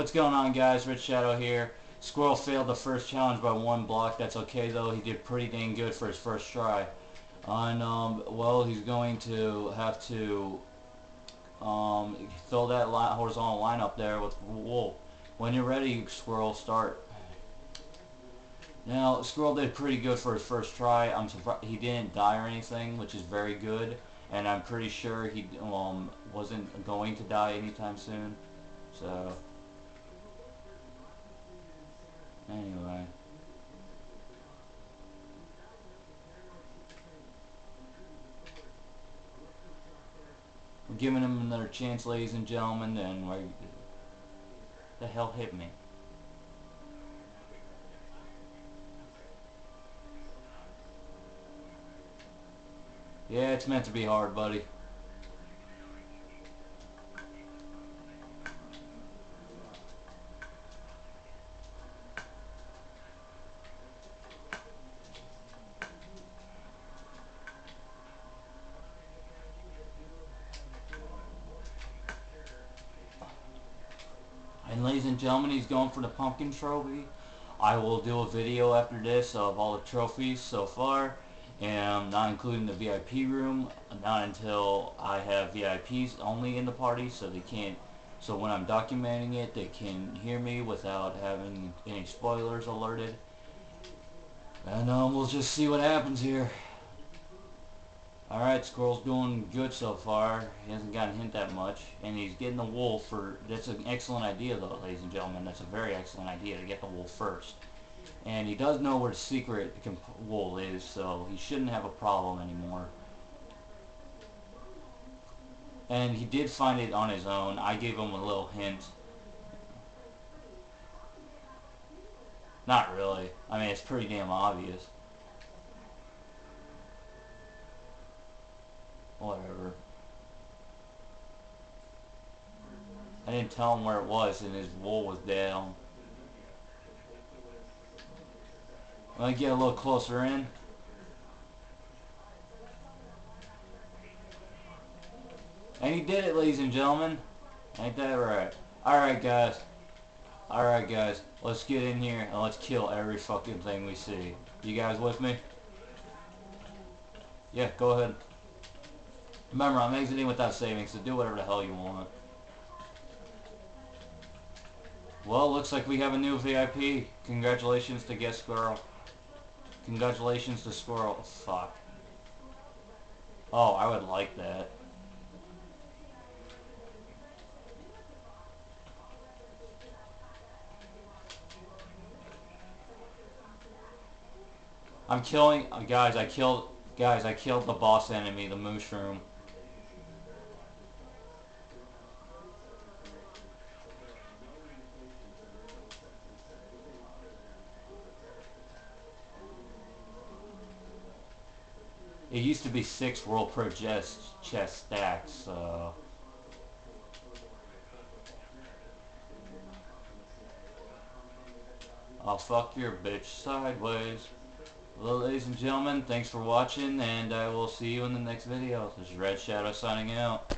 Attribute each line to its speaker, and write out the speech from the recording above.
Speaker 1: what's going on guys? Red Shadow here. Squirrel failed the first challenge by one block. That's okay though. He did pretty dang good for his first try. And, um, well, he's going to have to um, throw that line, horizontal line up there with wool. When you're ready, Squirrel, start. Now, Squirrel did pretty good for his first try. I'm surprised he didn't die or anything, which is very good. And I'm pretty sure he um, wasn't going to die anytime soon. So, anyway. We're giving him another chance, ladies and gentlemen, and we the hell hit me. Yeah, it's meant to be hard, buddy. And ladies and gentlemen, he's going for the pumpkin trophy. I will do a video after this of all the trophies so far. And not including the VIP room. Not until I have VIPs only in the party so they can't so when I'm documenting it they can hear me without having any spoilers alerted. And um, we'll just see what happens here alright Squirrel's doing good so far he hasn't gotten hit that much and he's getting the wool for that's an excellent idea though ladies and gentlemen that's a very excellent idea to get the wool first and he does know where the secret wool is, so he shouldn't have a problem anymore. And he did find it on his own. I gave him a little hint. Not really. I mean, it's pretty damn obvious. Whatever. I didn't tell him where it was, and his wool was down. Let me get a little closer in. And he did it, ladies and gentlemen. Ain't that right? Alright, guys. Alright, guys. Let's get in here and let's kill every fucking thing we see. You guys with me? Yeah, go ahead. Remember, I'm exiting without saving, so do whatever the hell you want. Well, looks like we have a new VIP. Congratulations to Guest Squirrel. Congratulations to Squirrel. Fuck. Oh, I would like that. I'm killing, uh, guys, I killed, guys, I killed the boss enemy, the mushroom. It used to be six World Pro chess, chess stacks, so... I'll fuck your bitch sideways. Well, ladies and gentlemen, thanks for watching, and I will see you in the next video. This is Red Shadow signing out.